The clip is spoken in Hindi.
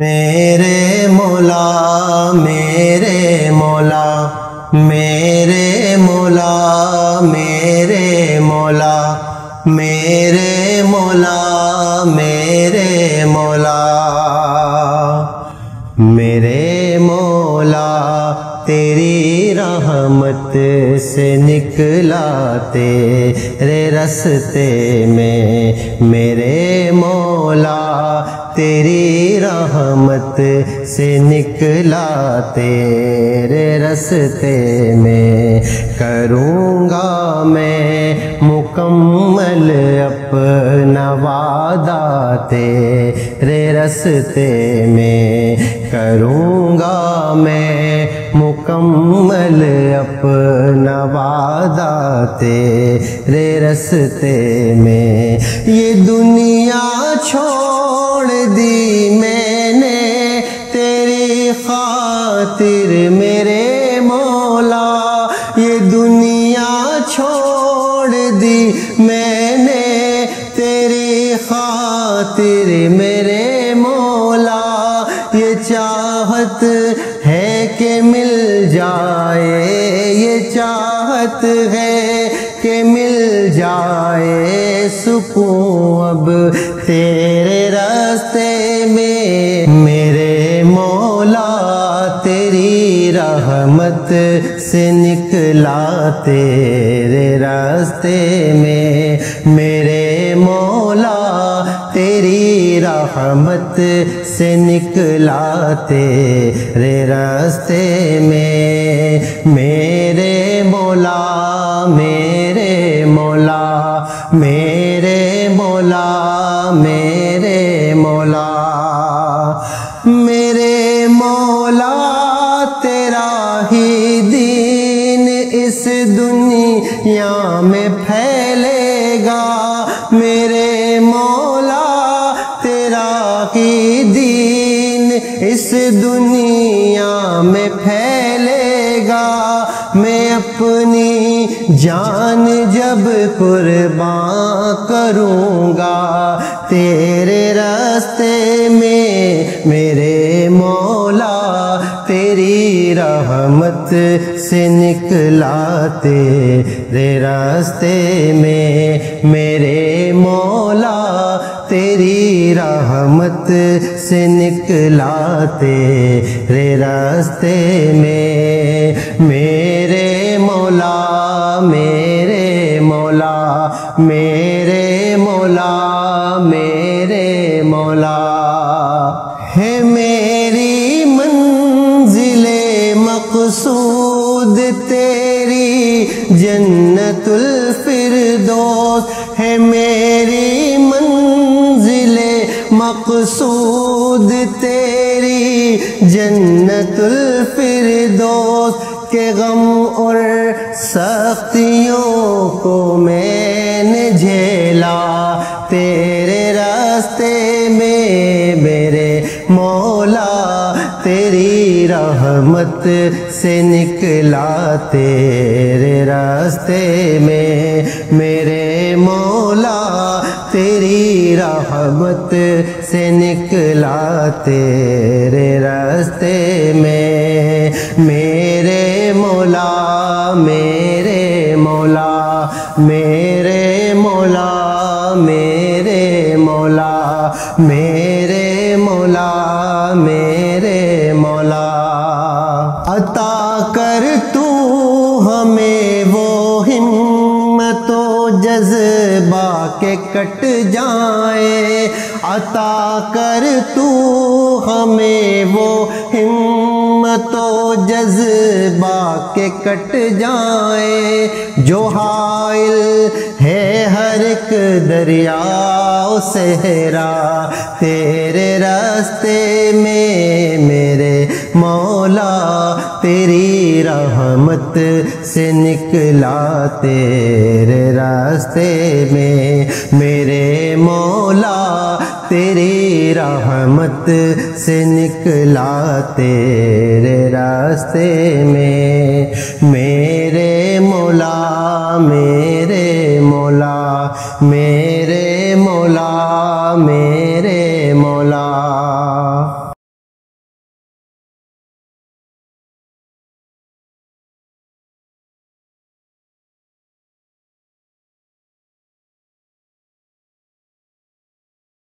मेरे मौला मेरे मौला मेरे मौला मेरे मौला मेरे मौला मेरे मौला मेरे मौला। तेरी रहमत से निकला तेरे रस्ते में मेरे मौला, तेरी रहमत से निकला तेरे रस्ते में करूँगा मैं मुकम्मल अपना वादा तेरे रस्ते में करूँगा मैं मुकम्मल अपना वादा तेरे रस्ते में। ये दुनिया छोड़ दी मैंने, तेरी खातिर मेरे ये चाहत है कि मिल जाए, ये चाहत है कि मिल जाए सुकून अब तेरे रास्ते में। मेरे मौला तेरी रहमत से निकला तेरे रास्ते में। मेरे मौला रहमत से निकलाते रे रास्ते में। मेरे मौला मेरे मौला मेरे मौला मेरे मौला मेरे मौला, तेरा ही दीन इस दुनिया में फैलेगा। मेरे दीन इस दुनिया में फैलेगा। मैं अपनी जान जब कुर्बान करूँगा, तेरे रास्ते में मेरे मौला तेरी रहमत से निकला तेरे रास्ते में मेरे मौला तेरी रहमत से निकला तेरे रास्ते में। मेरे मौला मेरे मौला मेरे मौला मेरे मौला। है मेरी मंजिले मकसूद, तेरी जन्नतुल फिरदौस। है मेरी मकसूद तेरी जन्नतुल फिरदौस के गम और सख्तियों को मैंने झेला। तेरे रहमत से निकला तेरे रास्ते में। मेरे मौला, तेरी रहमत से निकला तेरे रास्ते में। मेरे मौला मेरे मौला मेरे मौला मेरे मौला, मेरे अता कर तू हमें वो हिम्मतो जज्बा के कट जाए। अता कर तू हमें वो हिम्मतो जज्बा के कट जाए। जो हाइल है हर एक दरिया सहरा, तेरे रास्ते में मेरे मौला तेरी रहमत से निकला तेरे रास्ते में। मेरे मौला, तेरी रहमत से निकला तेरे रास्ते में। मेरे मौला मेरे मौला मेरे मौला, मेरे